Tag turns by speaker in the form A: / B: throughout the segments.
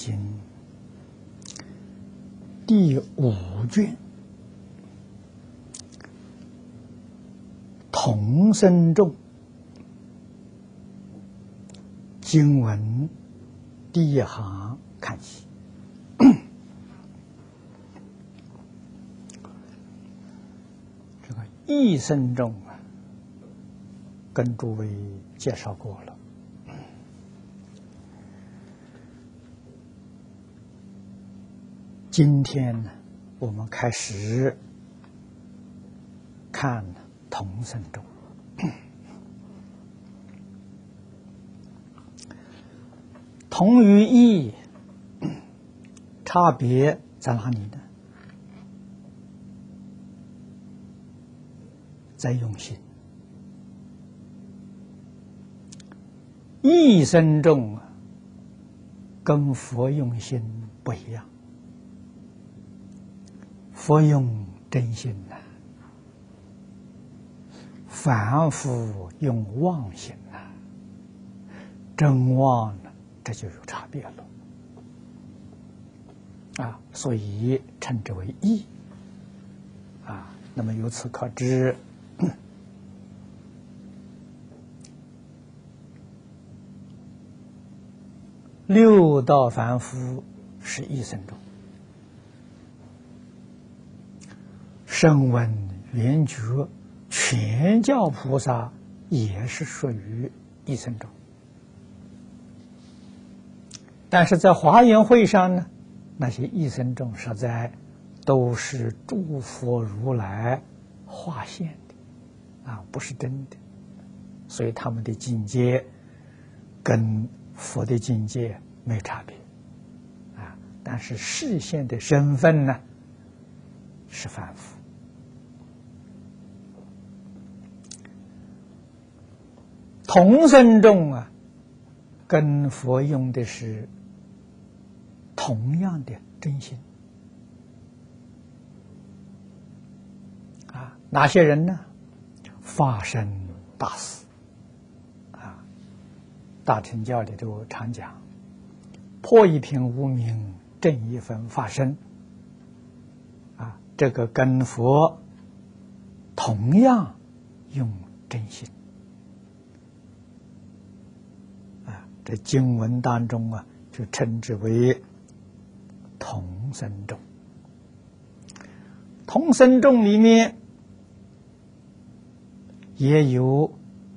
A: 经》第五卷同生众经文第一行看起。这个一生众啊，跟诸位介绍过了。今天呢，我们开始看同生众。同于异，差别在哪里呢？在用心。一生众啊，跟佛用心不一样。佛用真心呐，凡夫用妄心呐，真妄呢，这就有差别了。啊，所以称之为义。啊，那么由此可知。六道凡夫是一生中，声闻缘觉全教菩萨也是属于一生中，但是在华严会上呢，那些一生中实在都是诸佛如来化现的，啊，不是真的，所以他们的境界跟。佛的境界没差别，啊，但是视线的身份呢是凡夫。同生众啊，跟佛用的是同样的真心，啊，哪些人呢？发生大事。大乘教里头常讲，破一品无名，正一分发生。啊，这个跟佛同样用真心。啊，这经文当中啊，就称之为同生众。同生众里面也有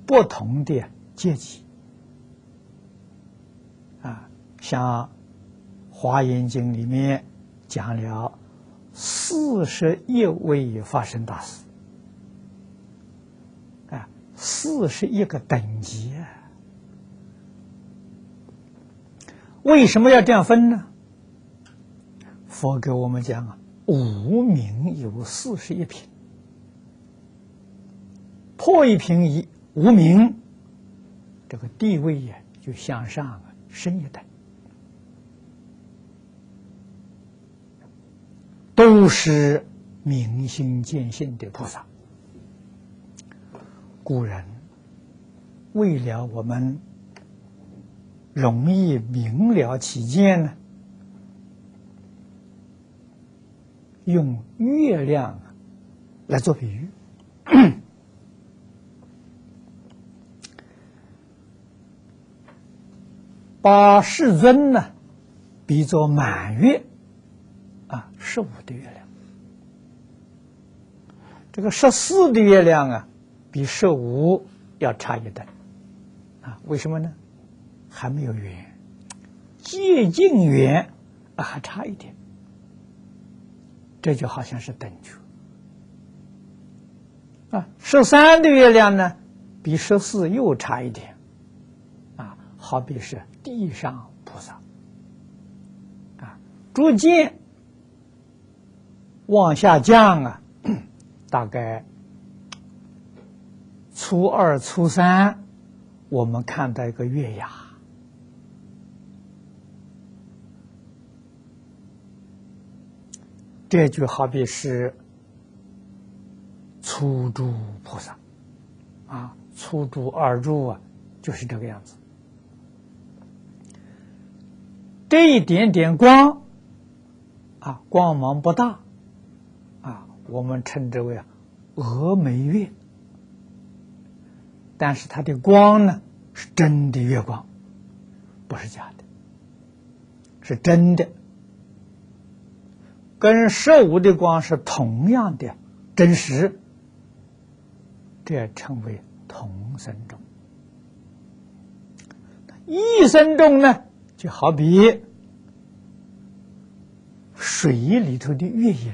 A: 不同的阶级啊。像《华严经》里面讲了四十一位发生大师，啊，四十一个等级啊。为什么要这样分呢？佛给我们讲啊，无名有四十一品，破一品一无名，这个地位呀就向上啊升一等。都是明心见性的菩萨。古人为了我们容易明了起见呢，用月亮来做比喻，把世尊呢比作满月。啊，十五的月亮，这个十四的月亮啊，比十五要差一等，啊，为什么呢？还没有圆，接近圆啊，还差一点，这就好像是等觉。啊，十三的月亮呢，比十四又差一点，啊，好比是地上菩萨，啊，逐渐。往下降啊，大概初二、初三，我们看到一个月牙，这就好比是初住菩萨，啊，初住、二柱啊，就是这个样子。这一点点光，啊，光芒不大，啊，我们称之为啊，峨眉月。但是它的光呢，是真的月光，不是假的，是真的，跟十五的光是同样的真实，这称为同生中。异生中呢？就好比水里头的月影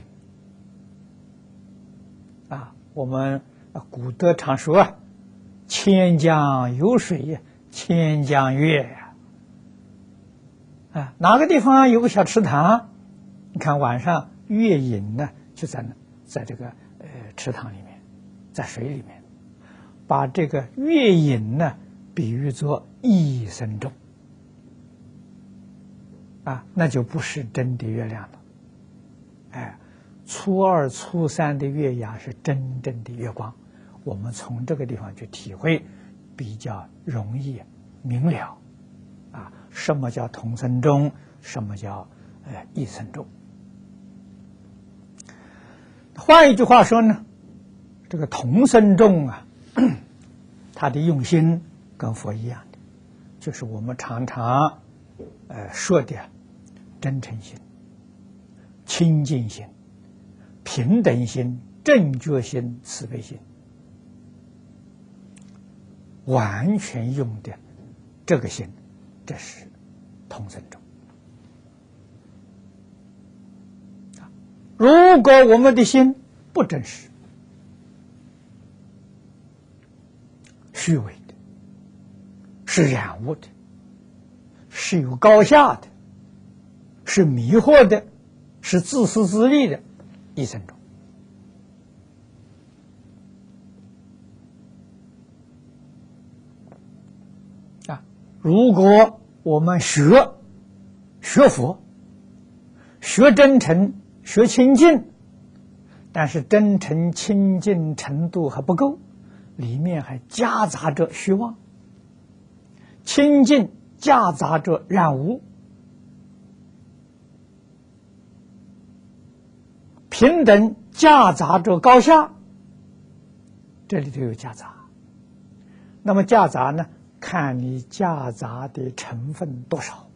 A: 啊，我们古德常说啊：“千江有水千江月。”啊，哪个地方有个小池塘？你看晚上月影呢，就在那，在这个呃池塘里面，在水里面，把这个月影呢比喻作一生中。啊，那就不是真的月亮了。哎，初二、初三的月牙是真正的月光，我们从这个地方去体会，比较容易明了。啊，什么叫同生中？什么叫呃一生中？换一句话说呢，这个同生众啊，他的用心跟佛一样的，就是我们常常呃说的。真诚心、清净心、平等心、正觉心、慈悲心，完全用的这个心，这是同生中。如果我们的心不真实、虚伪的，是染污的，是有高下的。是迷惑的，是自私自利的一生中啊！如果我们学学佛、学真诚、学清净，但是真诚清净程度还不够，里面还夹杂着虚妄，清净夹杂着染污。平等夹杂着高下，这里头有夹杂。那么夹杂呢？看你夹杂的成分多少。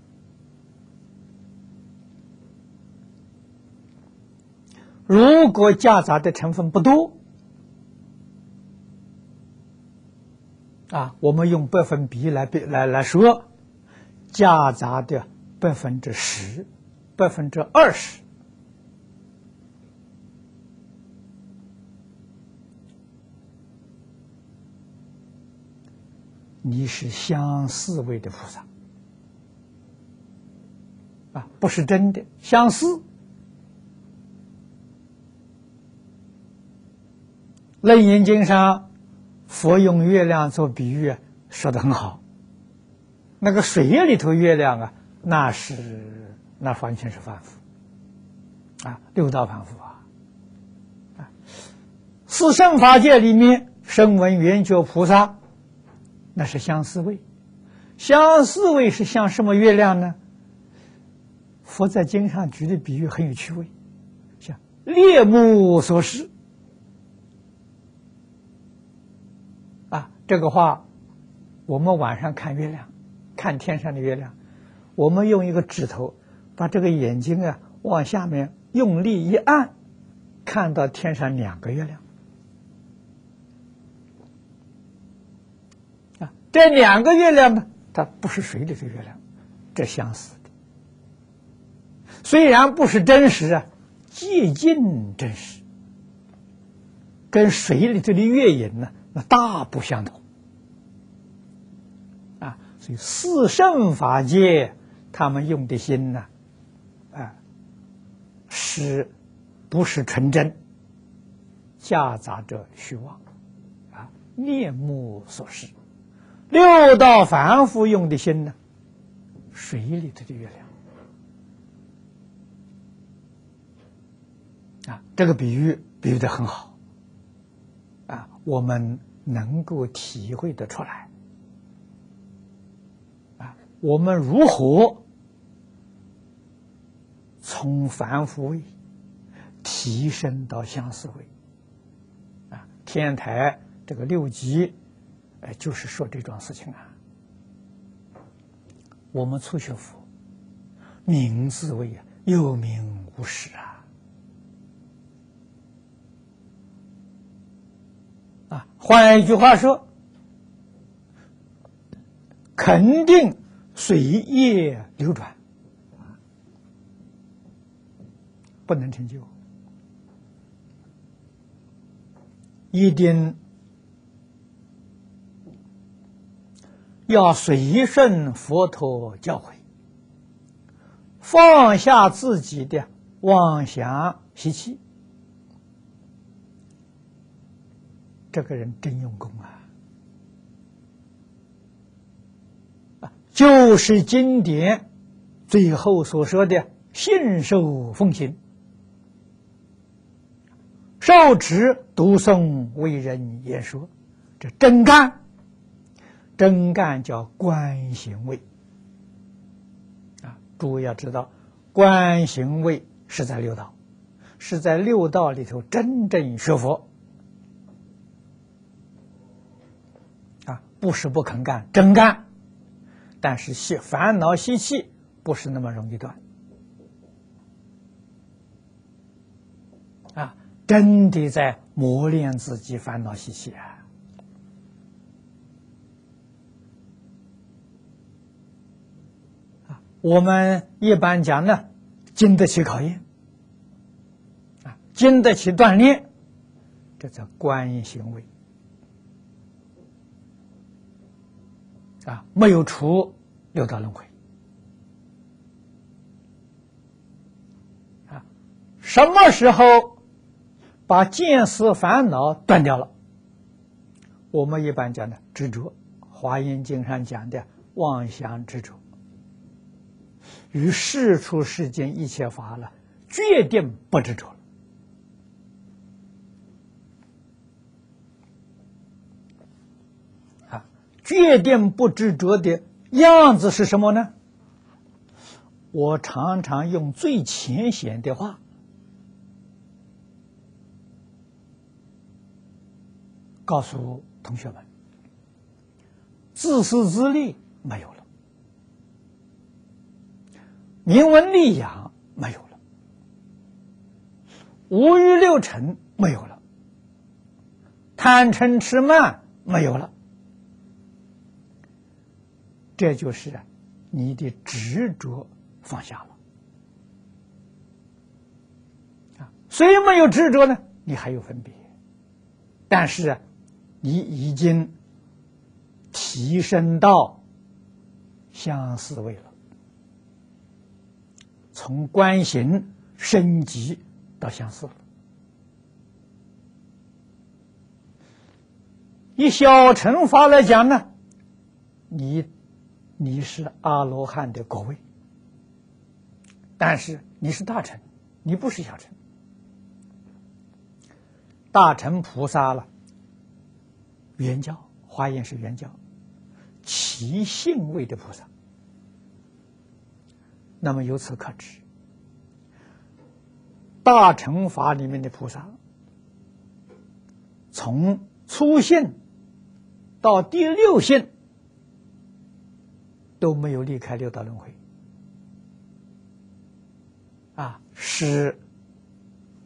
A: 如果夹杂的成分不多，啊，我们用百分比来比来来说，夹杂的百分之十、百分之二十。你是相似位的菩萨啊，不是真的相似。楞严经上，佛用月亮做比喻，说的很好。那个水月里头月亮啊，那是那完全是凡夫啊，六道凡夫啊。四圣法界里面，声闻缘觉菩萨。那是相思位，相思位是像什么月亮呢？佛在经上举的比喻很有趣味，像猎目所示。啊，这个话，我们晚上看月亮，看天上的月亮，我们用一个指头把这个眼睛啊往下面用力一按，看到天上两个月亮啊。这两个月亮呢，它不是水里的月亮，这相似的。虽然不是真实啊，接近真实，跟水里头的月影呢，那大不相同。啊，所以四圣法界他们用的心呢，啊，是不是纯真，夹杂着虚妄，啊，面目所示。六道凡夫用的心呢？水里头的月亮啊，这个比喻比喻的很好，我们能够体会得出来啊我们如何从凡夫位提升到相思位？啊，天台这个六级，哎，就是说这桩事情啊。我们初学佛，名字位啊，有名无实啊。啊，换一句话说，肯定。随业流转，不能成就，一定要随顺佛陀教诲，放下自己的妄想习气，这个人真用功啊！就是经典最后所说的“信受奉行”，受持读诵为人言说，这真干，真干叫观行位啊！诸位要知道，观行位是在六道，是在六道里头真正学佛不是不肯干，真干。但是习烦恼习气不是那么容易断啊！真的在磨练自己烦恼习气啊！我们一般讲呢，经得起考验啊，经得起锻炼，这叫观音行为。啊，没有出六道轮回啊！什么时候把见思烦恼断掉了？我们一般讲的执着，《华严经》上讲的妄想执着，与世出世间一切法了，决定不执着了。决定不执着的样子是什么呢？我常常用最浅显的话告诉同学们：自私自利没有了，名闻利养没有了，五欲六尘没有了，贪嗔痴慢没有了。这就是你的执着放下了啊！虽没有执着呢，你还有分别，但是你已经提升到相思位了，从观行升级到相思。以小乘法来讲呢，你。你是阿罗汉的果位，但是你是大乘，你不是小乘。大乘菩萨了，原教华严是原教，其性位的菩萨。那么由此可知，大乘法里面的菩萨，从初性到第六性。都没有离开六道轮回，啊，是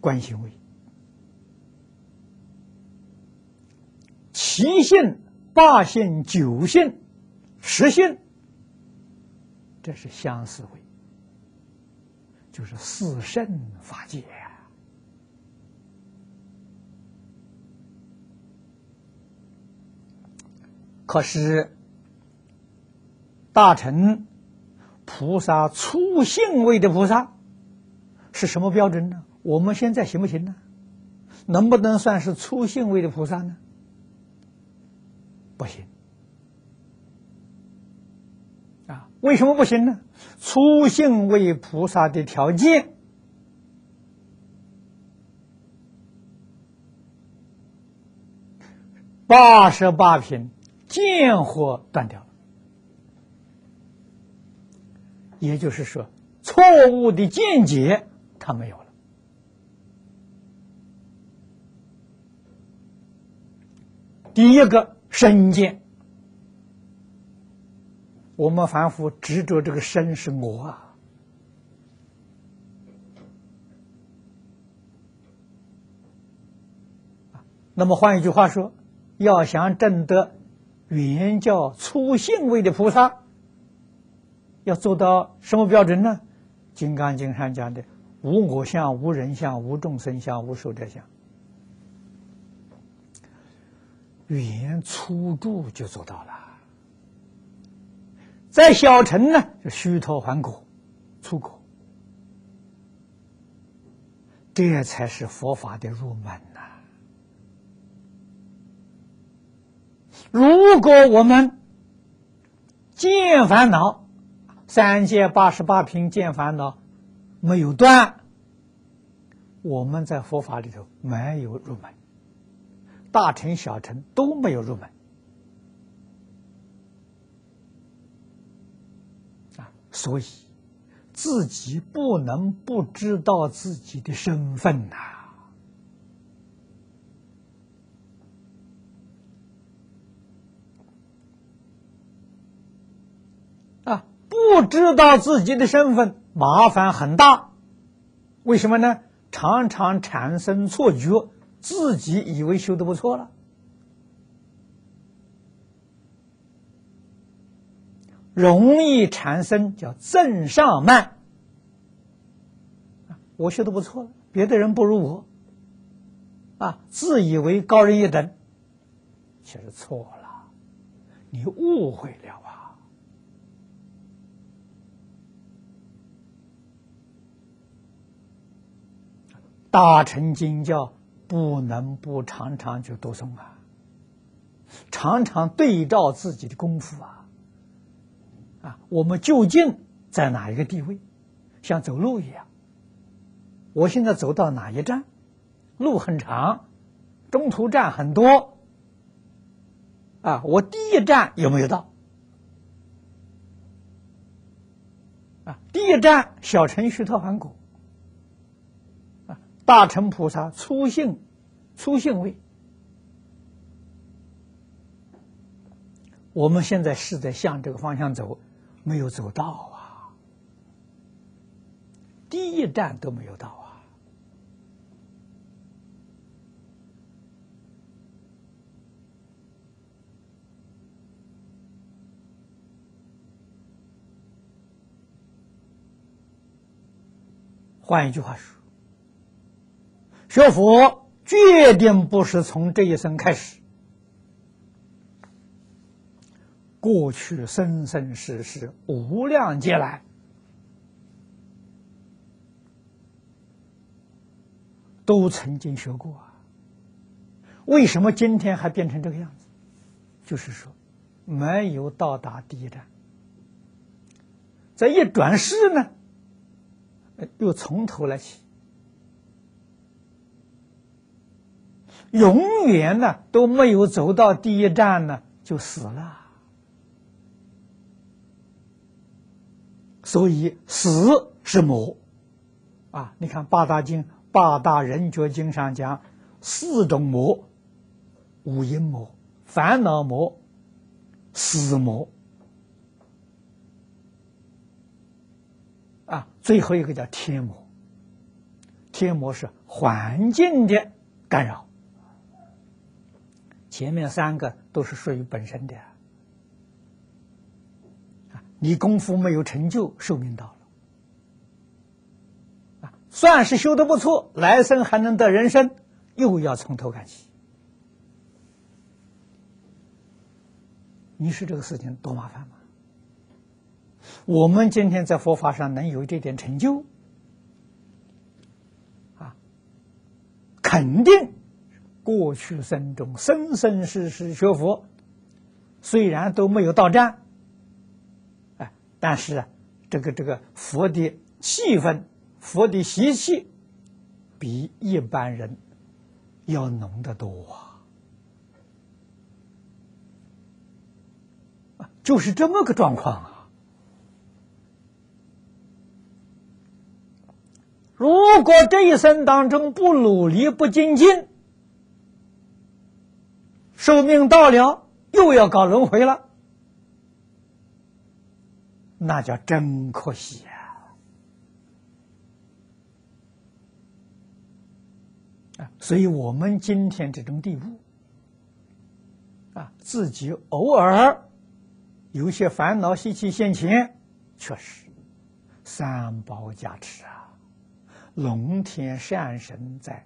A: 观行位，七性、八性、九性、十性，这是相思位，就是四圣法界。可是。大乘菩萨初性位的菩萨是什么标准呢？我们现在行不行呢？能不能算是初性位的菩萨呢？不行啊！为什么不行呢？初性位菩萨的条件，八十八品见惑断掉。也就是说，错误的见解他没有了。第一个身见，我们凡夫执着这个身是我啊。那么换一句话说，要想证得原教初性位的菩萨，要做到什么标准呢？《金刚经》上讲的“无我相、无人相、无众生相、无寿者相”，语言粗住就做到了。在小乘呢，就虚脱还果、出果，这才是佛法的入门呐。如果我们见烦恼，三界八十八品见烦恼没有断，我们在佛法里头没有入门，大乘小乘都没有入门啊，所以自己不能不知道自己的身份呐。不知道自己的身份，麻烦很大。为什么呢？常常产生错觉，自己以为修的不错了，容易产生叫正上慢。我修的不错了，别的人不如我，啊，自以为高人一等，其实错了，你误会了。大乘经教不能不常常去读诵啊，常常对照自己的功夫啊，啊，我们究竟在哪一个地位？像走路一样，我现在走到哪一站？路很长，中途站很多，啊，我第一站有没有到？啊，第一站小乘须陀洹果。大乘菩萨初性，初性位，我们现在是在向这个方向走，没有走到啊，第一站都没有到啊。换一句话说。学佛决定不是从这一生开始，过去生生世世无量劫来，都曾经学过啊。为什么今天还变成这个样子？就是说，没有到达第一站，这一转世呢，又从头来起。永远呢都没有走到第一站呢，就死了。所以死是魔啊！你看八大经、八大人觉经上讲四种魔：五阴魔、烦恼魔、死魔啊，最后一个叫天魔。天魔是环境的干扰。前面三个都是属于本身的，啊，你功夫没有成就，寿命到了，啊，算是修的不错，来生还能得人生，又要从头干起，你说这个事情多麻烦吗？我们今天在佛法上能有这点成就，啊，肯定。过去生中生生世世学佛，虽然都没有到站，哎，但是啊，这个这个佛的气氛、佛的习气，比一般人要浓得多啊！就是这么个状况啊！如果这一生当中不努力、不精进，寿命到了又要搞轮回了，那叫真可惜啊！啊，所以我们今天这种地步，啊，自己偶尔有些烦恼习气现前，确实三宝加持啊。龙天善神在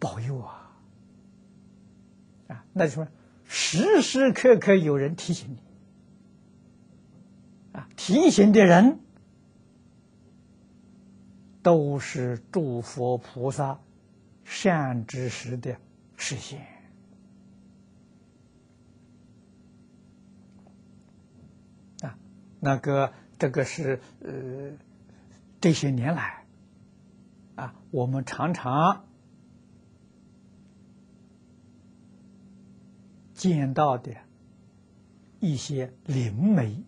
A: 保佑啊！啊，那就说时时刻刻有人提醒你啊，提醒的人都是诸佛菩萨善知识的实现啊。那个，这个是呃，这些年来。啊，我们常常见到的一些灵媒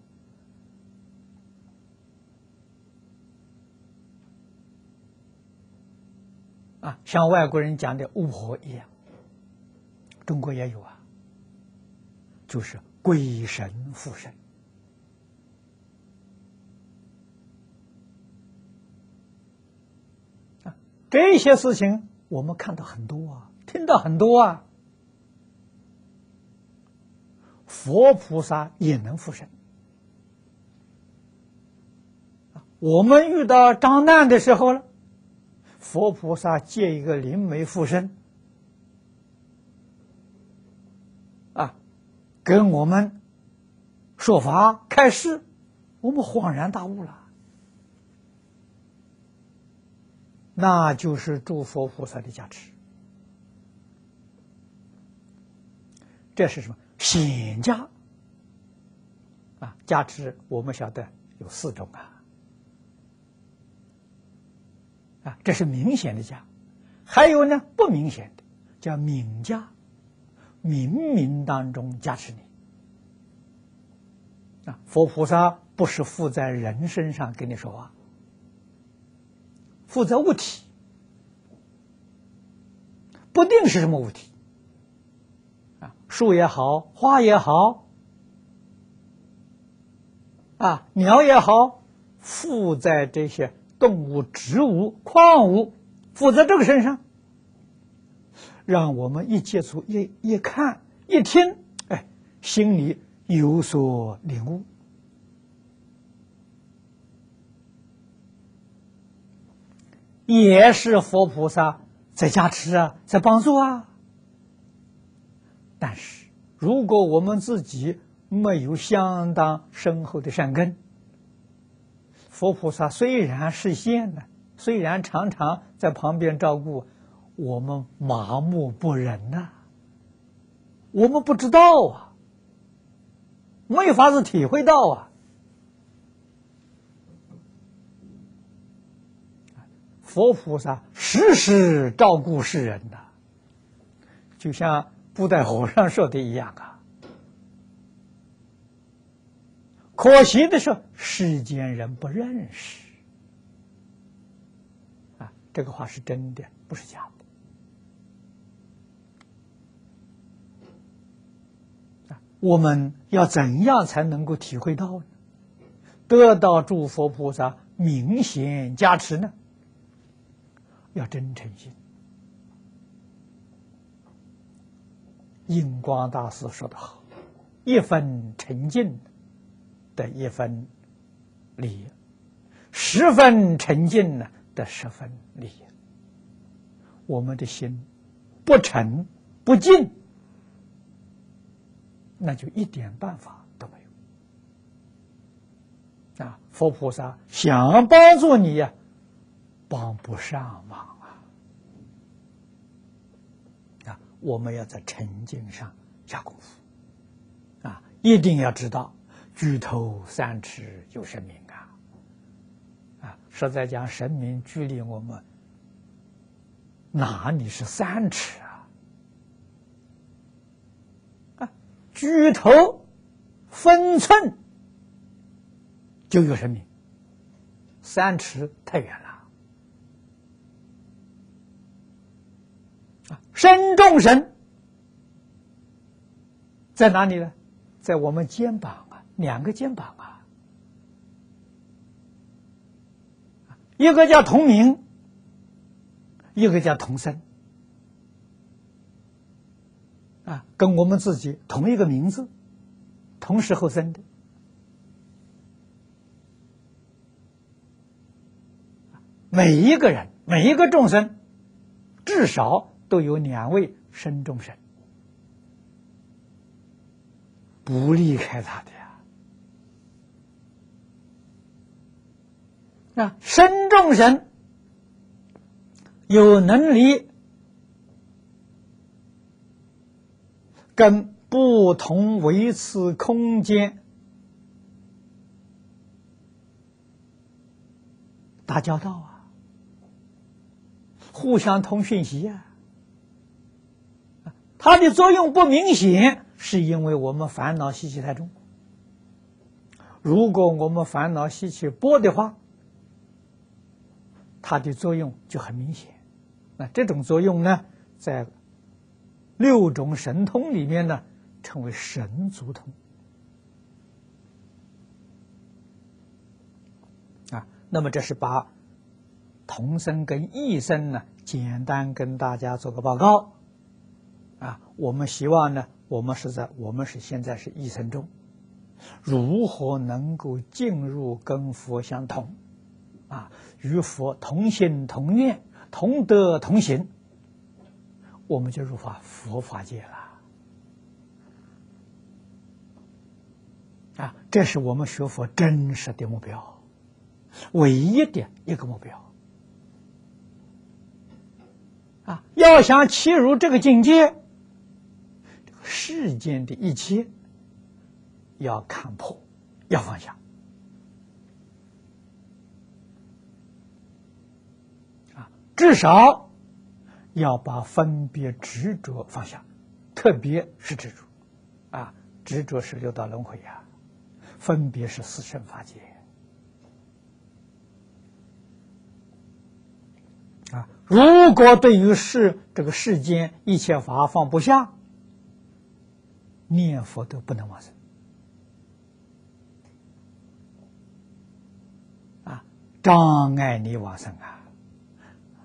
A: 啊，像外国人讲的巫婆一样，中国也有啊，就是鬼神附身。这些事情我们看到很多啊，听到很多啊。佛菩萨也能附身我们遇到张难的时候了，佛菩萨借一个灵媒附身啊，跟我们说法开示，我们恍然大悟了。那就是诸佛菩萨的加持，这是什么？显加啊？加持我们晓得有四种啊，啊，这是明显的加，还有呢不明显的叫明加，冥冥当中加持你啊。佛菩萨不是附在人身上跟你说话。负责物体，不定是什么物体，树也好，花也好，啊，鸟也好，附在这些动物、植物、矿物，附在这个身上，让我们一接触、一一看、一听，哎，心里有所领悟。也是佛菩萨在加持啊，在帮助啊。但是，如果我们自己没有相当深厚的善根，佛菩萨虽然实现了，虽然常常在旁边照顾，我们麻木不仁呐，我们不知道啊，没法子体会到啊。佛菩萨时时照顾世人的，就像布袋和尚说的一样啊。可惜的是，世间人不认识啊。这个话是真的，不是假的。我们要怎样才能够体会到呢？得到诸佛菩萨明显加持呢？要真诚心。印光大师说的好：“一分沉静的一分利益，十分沉静呢得十分利益。我们的心不沉不静，那就一点办法都没有。啊，佛菩萨想帮助你呀。”帮不上忙啊！啊，我们要在沉静上下功夫啊！一定要知道，举头三尺有神明啊！啊，实在讲，神明距离我们哪里是三尺啊？啊，举头分寸就有神明，三尺太远了。身众神在哪里呢？在我们肩膀啊，两个肩膀啊，一个叫同名，一个叫同生，啊，跟我们自己同一个名字，同时候生的。每一个人，每一个众生，至少都有两位身众神，不离开他的呀。啊，身众神有能力跟不同维持空间打交道啊。互相通讯息呀，它的作用不明显，是因为我们烦恼习气太重。如果我们烦恼习气薄的话，它的作用就很明显。那这种作用呢，在六种神通里面呢，称为神足通。啊，那么这是把。同生跟异生呢，简单跟大家做个报告，啊，我们希望呢，我们是在我们是现在是一生中，如何能够进入跟佛相同，啊，与佛同心同愿同德同行，我们就入法佛法界了，啊，这是我们学佛真实的目标，唯一的一个目标。啊，要想切入这个境界，世间的一切要看破，要放下。啊，至少要把分别执着放下，特别是执着。啊，执着是六道轮回呀，分别是四圣法界。啊，如果对于世这个世间一切法放不下，念佛都不能往生。啊，障碍你往生啊，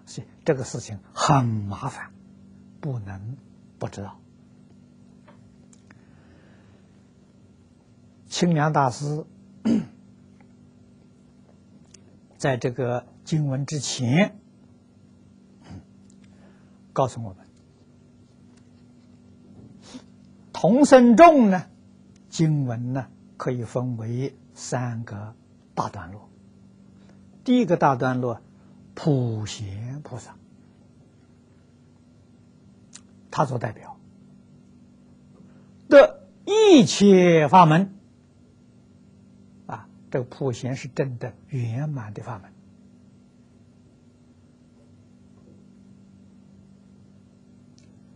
A: 所以这个事情很麻烦，不能不知道。清凉大师在这个经文之前。告诉我们，同生众呢，经文呢可以分为三个大段落。第一个大段落，普贤菩萨，他做代表的一切法门，啊，这个普贤是真的圆满的法门。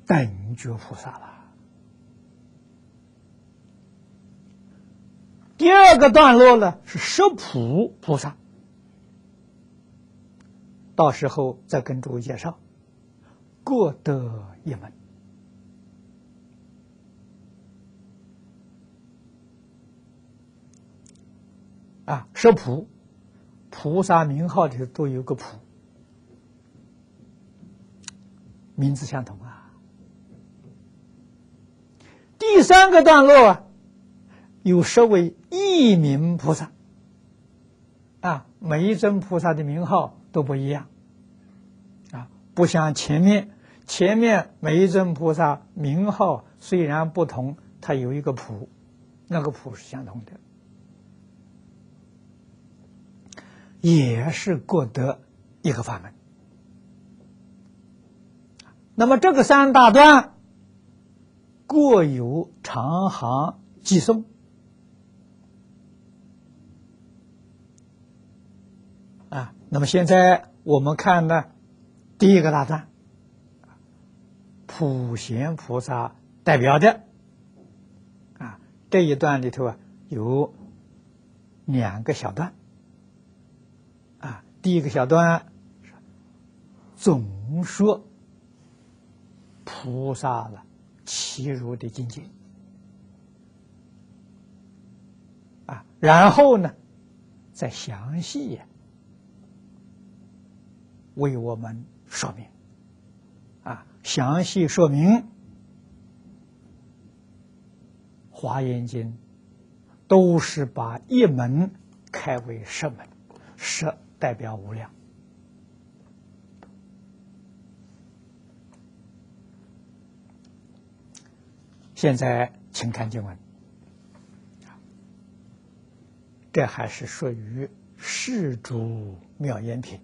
A: 等觉菩萨了。第二个段落呢是十普菩萨，到时候再跟诸位介绍，各得一门。啊，十普菩萨名号里头都有个普，名字相同啊。第三个段落啊，有十位一名菩萨啊，每一尊菩萨的名号都不一样啊，不像前面前面每一尊菩萨名号虽然不同，它有一个谱，那个谱是相同的，也是各得一个法门。那么这个三大段。各有长行寄送啊。那么现在我们看呢，第一个大段，普贤菩萨代表的啊，这一段里头啊有两个小段啊。第一个小段总说菩萨了契入的境界啊，然后呢，再详细为我们说明。啊，详细说明《华严经》都是把一门开为十门，十代表无量。现在，请看经文，这还是属于世主妙严品。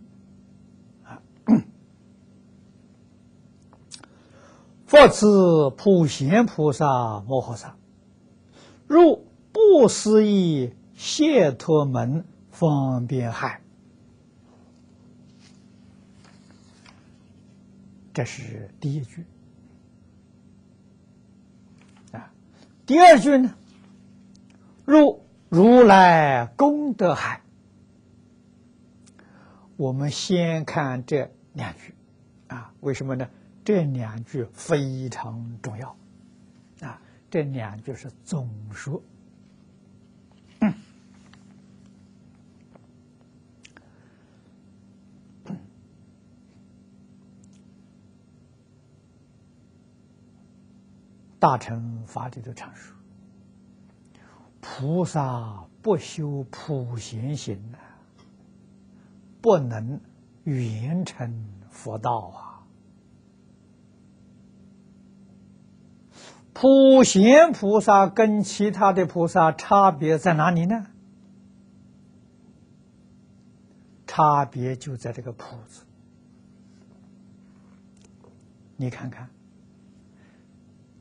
A: 佛子普贤菩萨摩诃萨，入不思议解脱门方便海，这是第一句啊。第二句呢，入如来功德海。我们先看这两句，啊，为什么呢？这两句非常重要，啊，这两句是总说。大乘法里的常说：“菩萨不修普贤行呢，不能圆成佛道啊。普贤菩萨跟其他的菩萨差别在哪里呢？差别就在这个‘普’字，你看看。”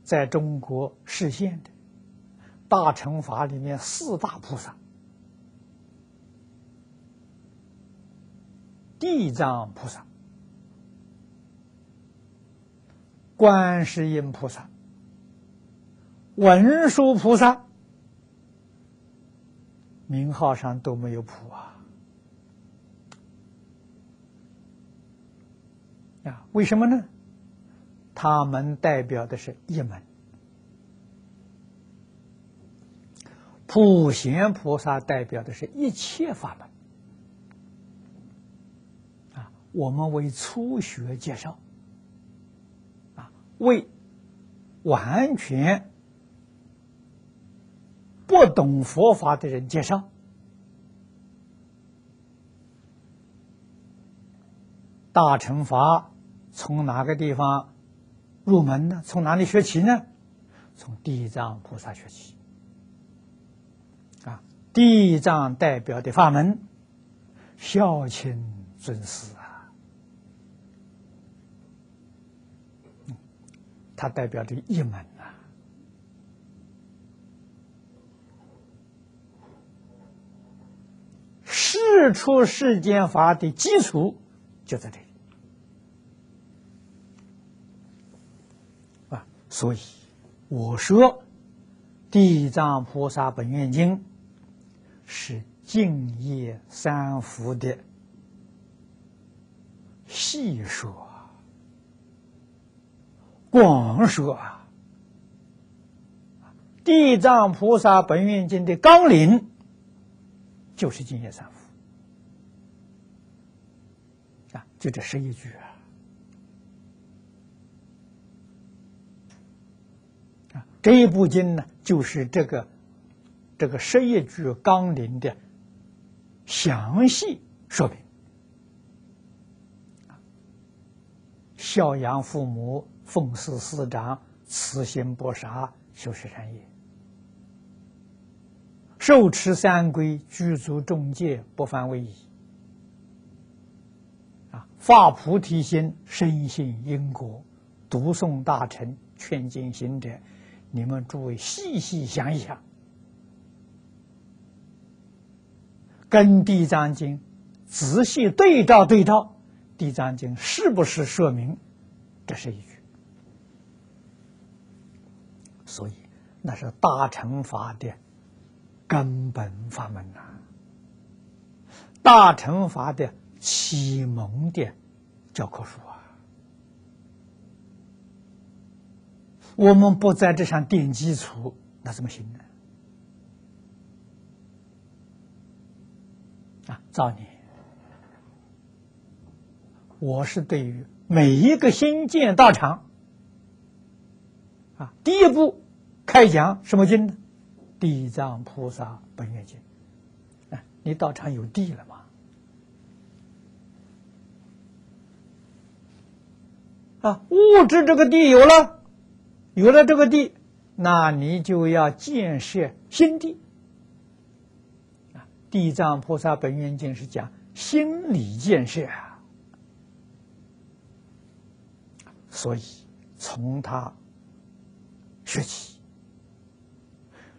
A: 在中国实现的大乘法里面，四大菩萨：地藏菩萨、观世音菩萨、文殊菩萨，名号上都没有“普”啊！啊，为什么呢？他们代表的是一门，普贤菩萨代表的是一切法门。啊，我们为初学介绍，啊，为完全不懂佛法的人介绍，大乘法从哪个地方？入门呢？从哪里学起呢？从地藏菩萨学起。啊，地藏代表的法门，孝亲尊师啊，它代表的一门事出世间法的基础就在这里啊。所以，我说《地藏菩萨本愿经》是净业三福的细说、广说啊。《地藏菩萨本愿经》的纲领就是净业三福啊，就这十一句啊。这一部经呢，就是这个这个十一句纲领的详细说明。孝养父母，奉事师长，慈心不杀，修持善业，受持三规，具足众戒，不犯威仪。发菩提心，深信因果，读诵大乘，劝进行者。你们诸位细细想一想，跟《地藏经》仔细对照对照，《地藏经》是不是说明这是一句？所以那是大乘法的根本法门呐，大乘法的启蒙的教科书啊。我们不在这上奠基础，那怎么行呢？啊，造孽！我是对于每一个新建道场，啊，第一步开讲什么经呢？《地藏菩萨本愿经》。啊，你道场有地了吗？啊，物质这个地有了，有了这个地，那你就要建设新地。啊，《地藏菩萨本愿经》是讲心理建设啊。所以，从他学起，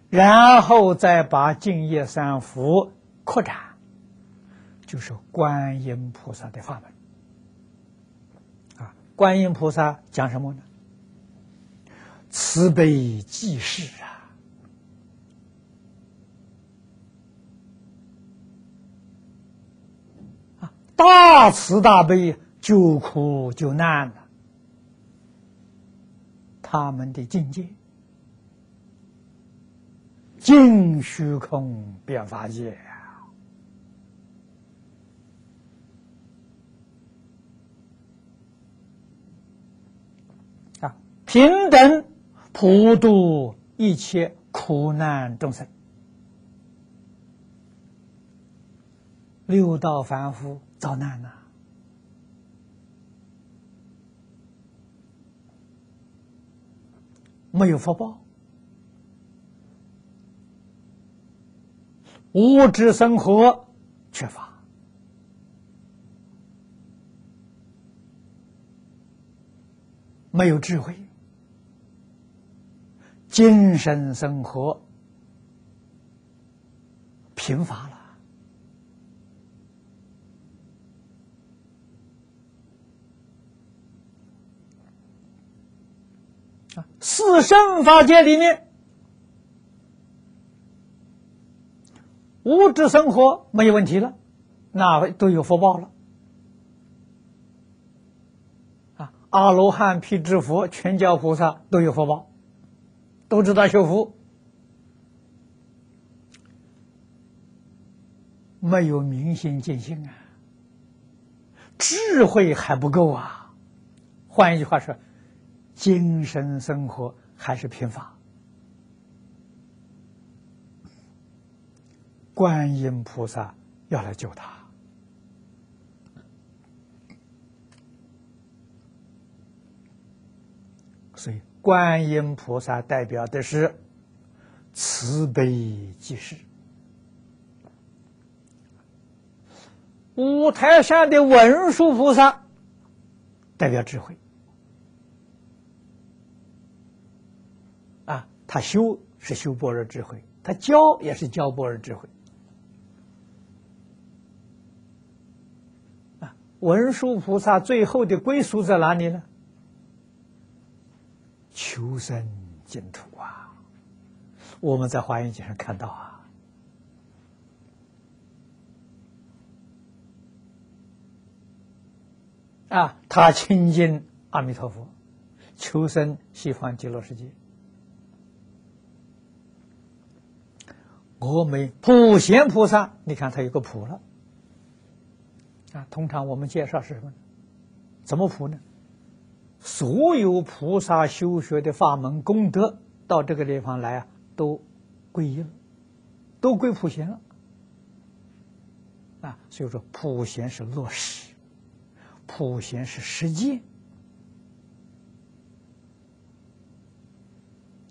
A: 然后再把净业三福扩展，就是观音菩萨的法门。观音菩萨讲什么呢？慈悲济世啊！啊，大慈大悲，救苦救难。他们的境界，尽虚空变法界啊！平等普度一切苦难众生，六道凡夫遭难呐。没有福报，物质生活缺乏，没有智慧，精神生活贫乏了。四圣法界里面，物质生活没有问题了，那都有福报了。啊，阿罗汉、辟支佛、全教菩萨都有福报，都知道修福，没有明心见性啊，智慧还不够啊。换一句话说。精神生活还是贫乏，观音菩萨要来救他，所以观音菩萨代表的是慈悲济世，五台山的文殊菩萨代表智慧。啊他修是修般若智慧，他教也是教般若智慧。啊，文殊菩萨最后的归宿在哪里呢？求生净土啊！我们在华严经上看到啊，啊，他亲近阿弥陀佛，求生西方极乐世界。我们普贤菩萨，你看他有个普了啊。通常我们介绍是什么？怎么普呢？所有菩萨修学的法门功德到这个地方来啊，都归一了，都归普贤了啊。所以说，普贤是落实，普贤是实践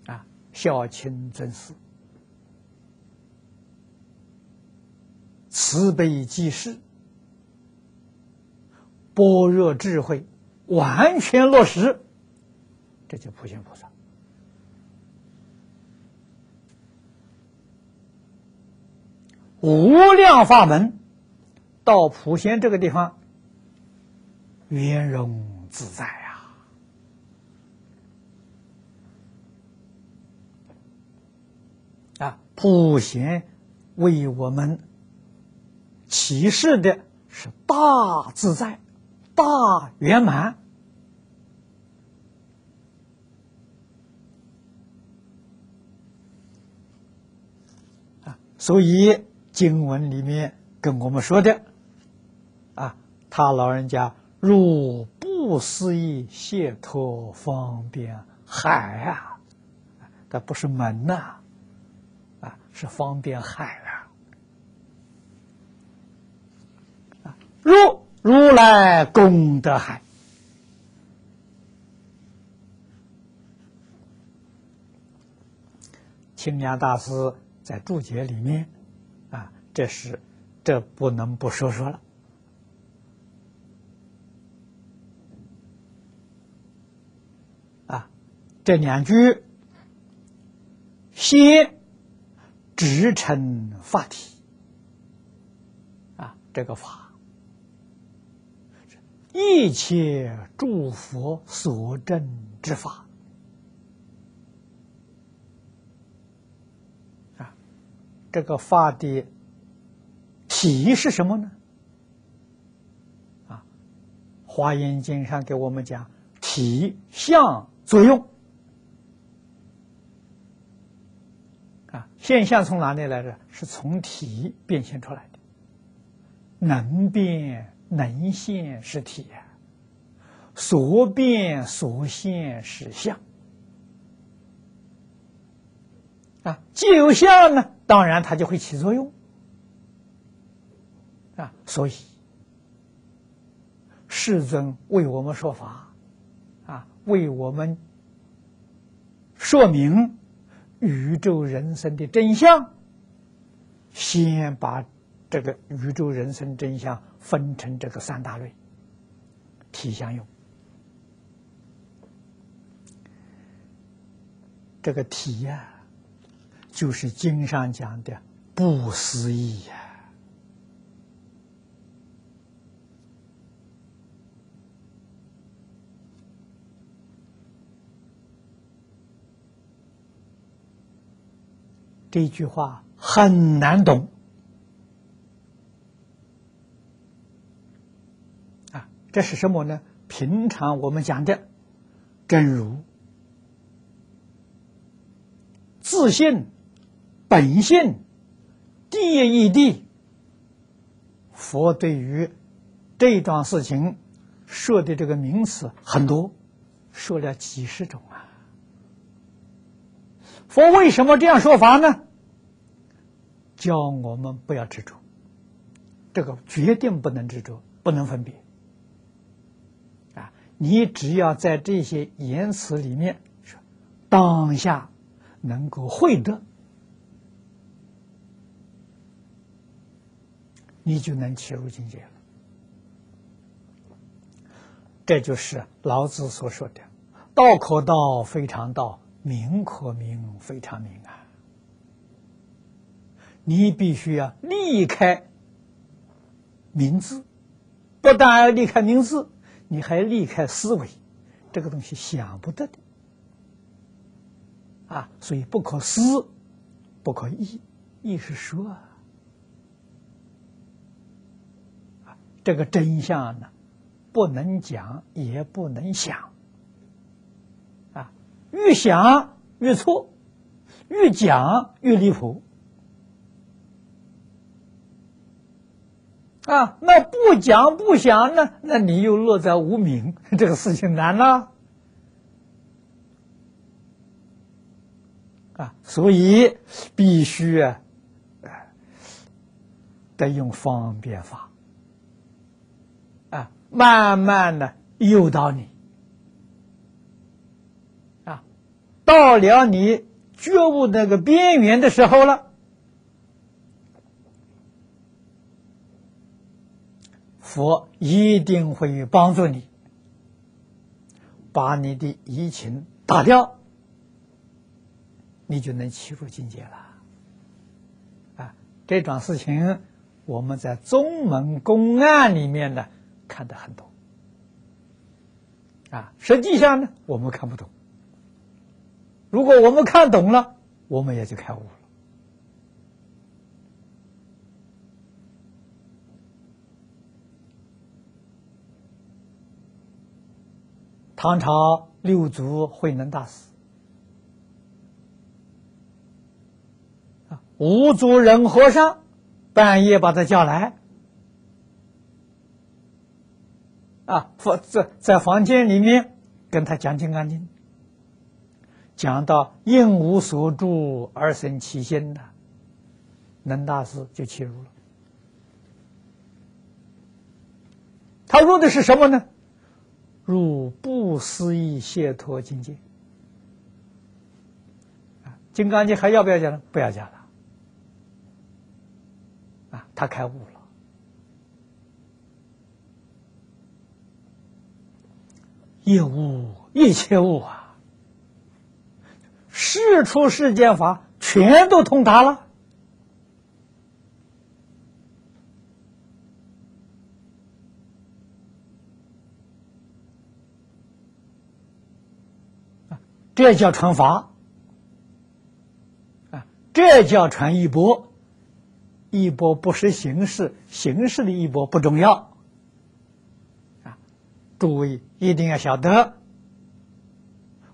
A: 啊，孝亲尊师。慈悲济世，般若智慧完全落实，这就普贤菩萨。无量法门到普贤这个地方，圆融自在啊！啊，普贤为我们。启示的是大自在、大圆满。所以经文里面跟我们说的，啊，他老人家入不思议解脱方便海啊，他不是门呐、啊，啊，是方便海啊，啊，入如来功德海。清凉大师在注解里面，啊，这是这不能不说说了。啊，这两句先直称法体，啊，这个法一切诸佛所证之法啊。这个法的体是什么呢？啊，《华严经》上给我们讲体相作用啊，现象从哪里来的？是从体变现出来的，能变能现是体，所变所现是相啊，既有相呢。当然，它就会起作用啊！所以，世尊为我们说法啊，为我们说明宇宙人生的真相，先把这个宇宙人生真相分成这个三大类：体、相、用。这个体呀。就是经上讲的不思议呀！这句话很难懂啊！这是什么呢？平常我们讲的真如、自信。本性第一地，佛对于这桩事情说的这个名词很多，说了几十种啊。佛为什么这样说法呢？教我们不要执着，这个决定不能执着，不能分别！你只要在这些言辞里面说，当下能够会得。你就能切入境界了，这就是老子所说的“道可道，非常道；名可名，非常名”啊！你必须要离开名字，不但要离开名字，你还离开思维，这个东西想不得的啊！所以不可思，不可议，意是说啊。这个真相呢，不能讲，也不能想，啊，越想越错，越讲越离谱，啊，那不讲不想呢，那你又落在无名，这个事情难了，啊，所以必须啊，得用方便法。啊慢慢的诱导你，啊，到了你觉悟那个边缘的时候了，佛一定会帮助你，把你的疫情打掉，你就能起入境界了。啊，这种事情我们在宗门公案里面呢。看的很多，啊，实际上呢，我们看不懂。如果我们看懂了，我们也就开悟了。唐朝六祖慧能大师啊，五族人和尚半夜把他叫来，啊，在在房间里面跟他讲《金刚经》，讲到应无所住而生其心的，能大师就切入了。他入的是什么呢？入不思议解脱境界。《金刚经》还要不要讲了？不要讲了。啊，他开悟了。一悟一切悟啊，世出世间法全都通达了。这叫传法，啊，这叫传一波，一波不是形式，形式的一波不重要，啊，诸位一定要晓得，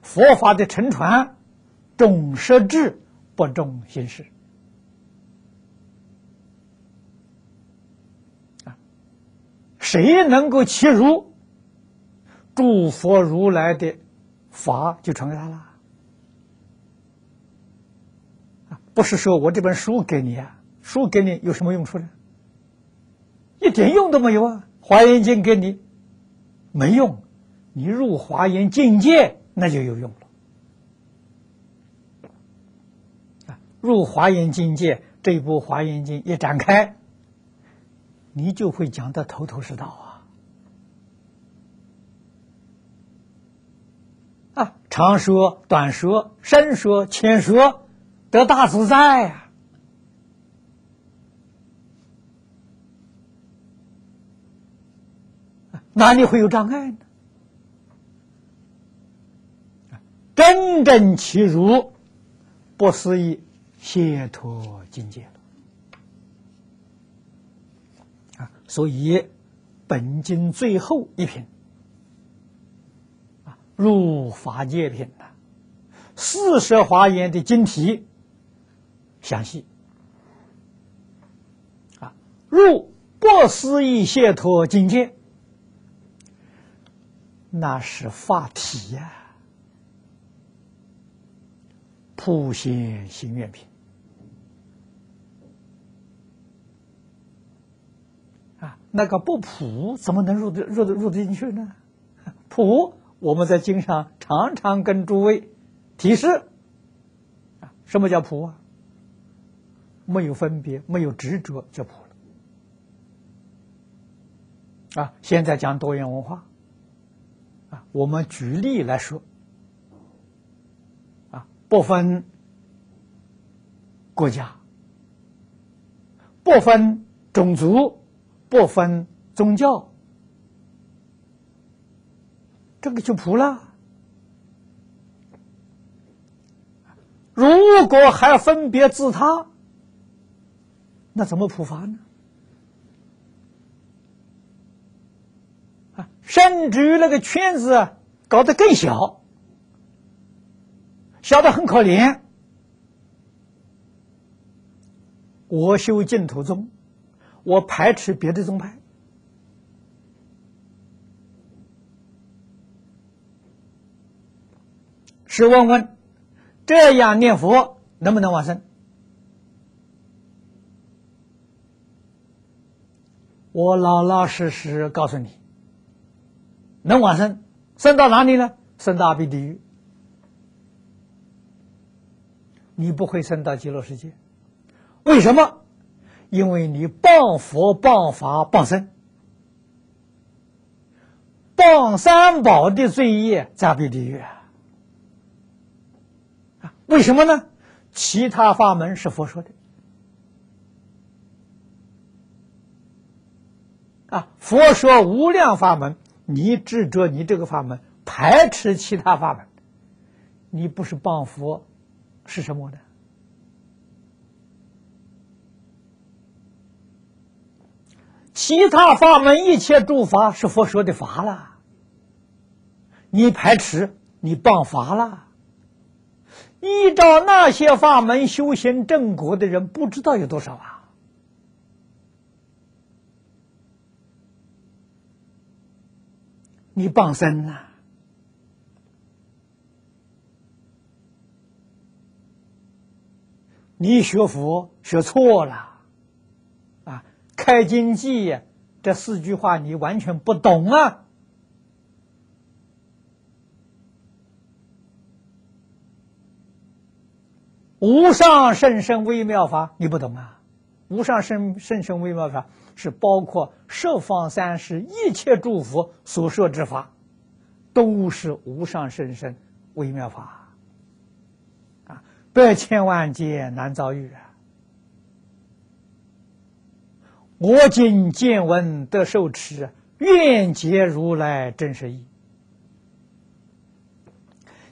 A: 佛法的乘船重实质不重形式，啊，谁能够切入诸佛如来的？法就传给他了不是说我这本书给你啊，书给你有什么用处呢？一点用都没有啊！华严经给你没用，你入华严境界那就有用了啊！入华严境界，这一部华严经一展开，你就会讲的头头是道啊！啊，长说、短说、深说、浅说，得大自在呀！哪里会有障碍呢？真正其如不思议解脱境界了啊！所以本经最后一品。入法界品的四十华严的经题详细啊，入不思议解脱境界，那是法体呀，普贤行愿品啊，那个不普怎么能入得入得入得进去呢？普。我们在经上常常跟诸位提示啊，什么叫普啊？没有分别，没有执着，就普了。啊，现在讲多元文化啊，我们举例来说啊，不分国家，不分种族，不分宗教。这个就普了。如果还分别自他，那怎么普法呢？啊，甚至于那个圈子搞得更小，小的很可怜。我修净土宗，我排斥别的宗派。是问问，这样念佛能不能往生？我老老实实告诉你，能往生，生到哪里呢？生到阿鼻地狱。你不会生到极乐世界，为什么？因为你谤佛、谤法、谤僧、谤三宝的罪业在阿鼻地狱。为什么呢？其他法门是佛说的啊，佛说无量法门，你执着你这个法门，排斥其他法门，你不是谤佛，是什么呢？其他法门一切诸法是佛说的法了，你排斥，你谤法了。依照那些法门修行正果的人，不知道有多少啊！你傍身呐，你学佛学错了啊！开经记这四句话你完全不懂啊！无上甚深微妙法，你不懂啊？无上甚甚深微妙法是包括十方三世一切诸佛所说之法，都是无上甚深微妙法啊！百千万劫难遭遇啊！我今见闻得受持，愿解如来真实义。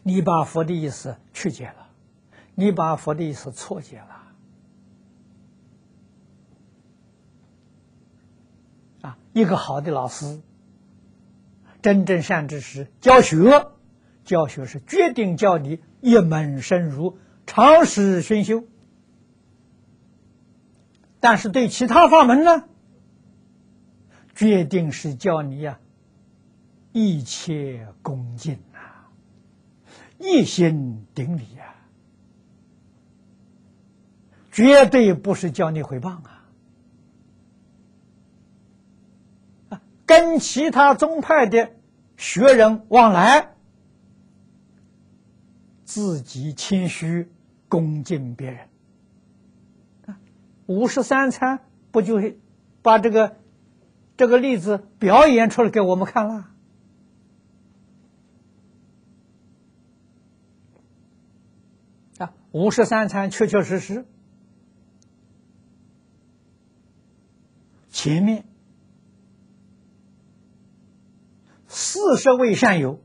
A: 你把佛的意思曲解了。你把佛的意思错解了啊！一个好的老师，真正善知识教学，教学是决定教你一门深入，长时熏修。但是对其他法门呢，决定是教你呀，一切恭敬啊，一心顶礼呀。绝对不是教你回谤啊！跟其他宗派的学人往来，自己谦虚恭敬别人。五十三餐不就是把这个这个例子表演出来给我们看了？啊，五十三餐确确实实。前面四十位善友，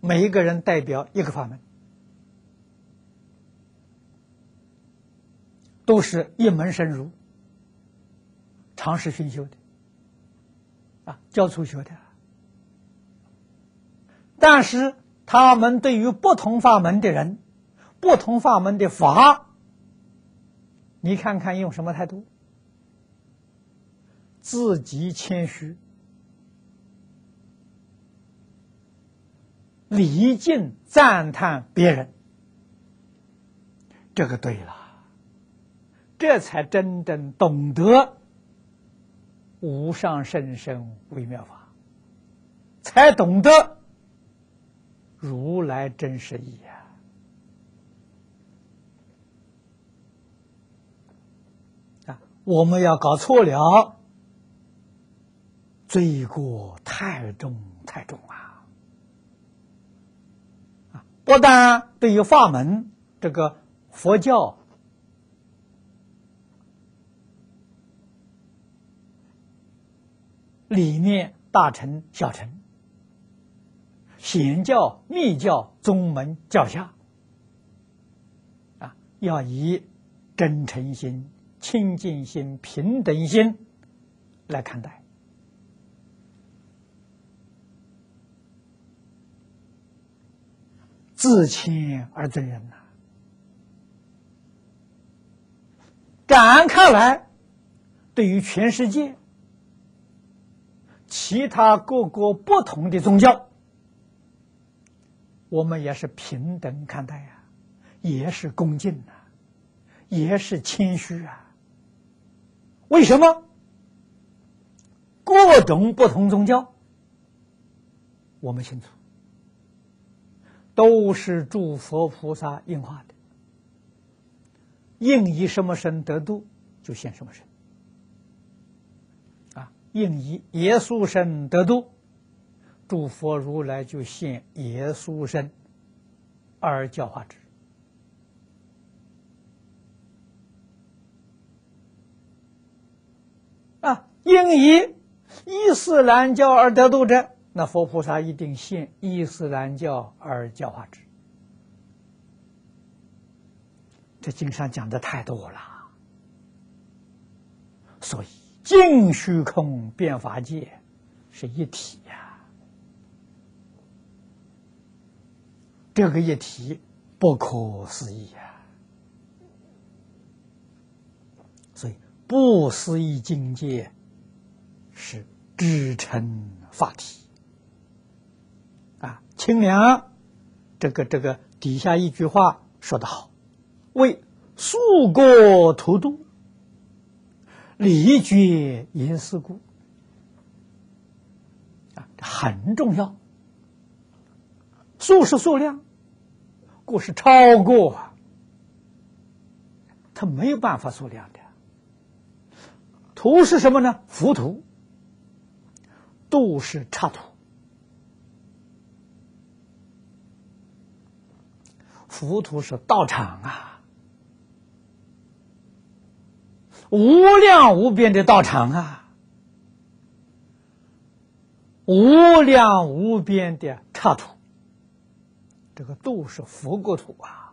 A: 每一个人代表一个法门，都是一门深入、长时熏修的，啊，教初学的。但是他们对于不同法门的人、不同法门的法，你看看用什么态度？自己谦虚，礼敬赞叹别人，这个对了，这才真正懂得无上甚深微妙法，才懂得如来真实义呀！啊，我们要搞错了。罪过太重太重啊！啊，不但对于法门这个佛教里面大乘小乘、显教密教宗门教下啊，要以真诚心、清净心、平等心来看待。自谦而尊人呐，展开来，对于全世界其他各国不同的宗教，我们也是平等看待呀，也是恭敬呐，也是谦虚啊。为什么？各种不同宗教，我们清楚。都是诸佛菩萨应化的，应以什么身得度，就现什么身。啊，应以耶稣身得度，诸佛如来就现耶稣身而教化之。啊，应以伊斯兰教而得度者。那佛菩萨一定信伊斯兰教而教化之，这经上讲的太多了，所以净虚空变法界是一体呀，这个一体不可思议呀！所以不思议境界是支撑法体。啊。清凉，这个这个底下一句话说得好：“为速过图度，离绝言思故。”啊，很重要。数是数量，过是超过他，没有办法数量的。图是什么呢？浮图，度是插图。浮图是道场啊，无量无边的道场啊，无量无边的插图。这个度是佛国土啊，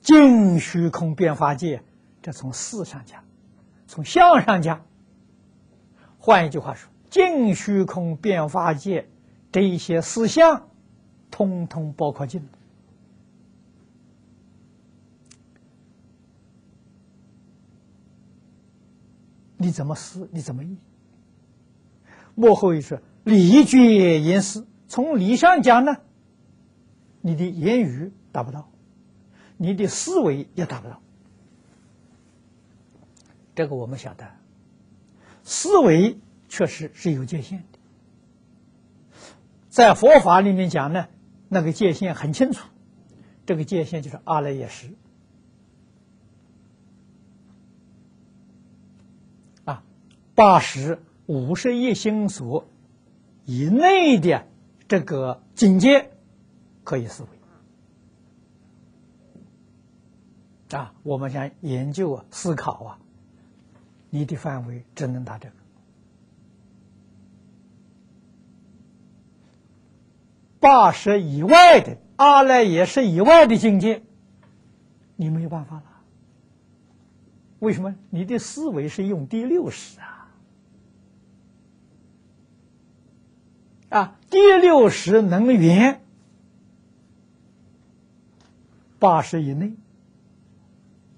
A: 净虚空变化界，这从四上讲，从相上讲。换一句话说，净虚空变化界这一些思想，通通包括净。你怎么思，你怎么意？幕后一说，理绝言思。从理上讲呢，你的言语达不到，你的思维也达不到。这个我们晓得，思维确实是有界限的。在佛法里面讲呢，那个界限很清楚，这个界限就是阿赖耶识。啊，八十。五十一心所以内的这个境界可以思维啊，我们想研究啊、思考啊，你的范围只能达这个。八十以外的阿赖耶识以外的境界，你没有办法了。为什么？你的思维是用第六识啊。啊，第六识能圆八十以内，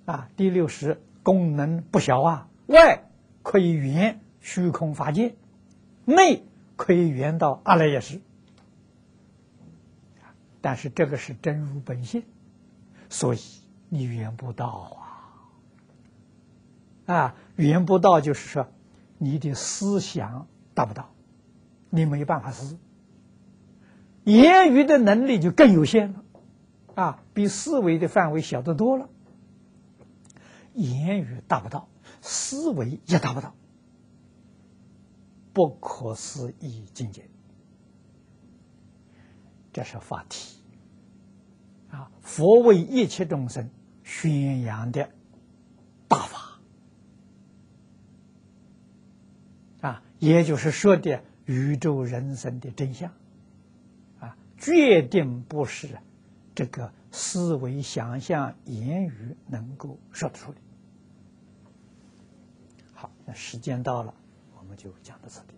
A: 啊，第六识功能不小啊。外可以圆虚空法界，内可以圆到阿赖耶识。但是这个是真如本性，所以你圆不到啊！啊，圆不到就是说你的思想达不到。你没办法思，言语的能力就更有限了，啊，比思维的范围小得多了。言语达不到，思维也达不到，不可思议境界，这是法体，啊，佛为一切众生宣扬的大法，啊，也就是说的。宇宙人生的真相，啊，决定不是这个思维、想象、言语能够说得出的。好，那时间到了，我们就讲到这里。